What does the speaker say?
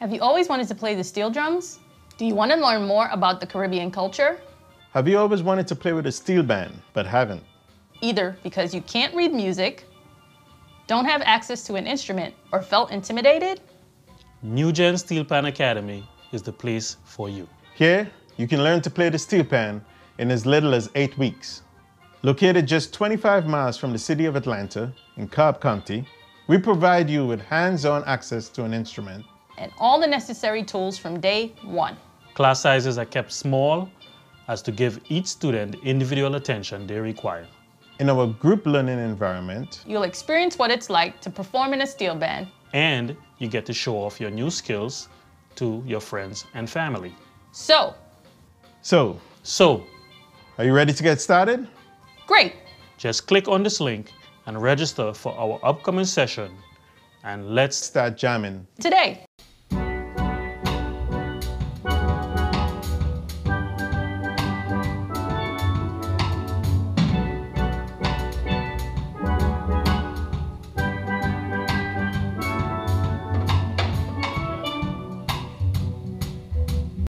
Have you always wanted to play the steel drums? Do you want to learn more about the Caribbean culture? Have you always wanted to play with a steel band but haven't? Either because you can't read music, don't have access to an instrument, or felt intimidated? NuGen Steel Pan Academy is the place for you. Here, you can learn to play the steel pan in as little as eight weeks. Located just 25 miles from the city of Atlanta in Cobb County, we provide you with hands-on access to an instrument and all the necessary tools from day one. Class sizes are kept small as to give each student individual attention they require. In our group learning environment, you'll experience what it's like to perform in a steel band. And you get to show off your new skills to your friends and family. So, so, so, are you ready to get started? Great. Just click on this link and register for our upcoming session and let's start jamming today.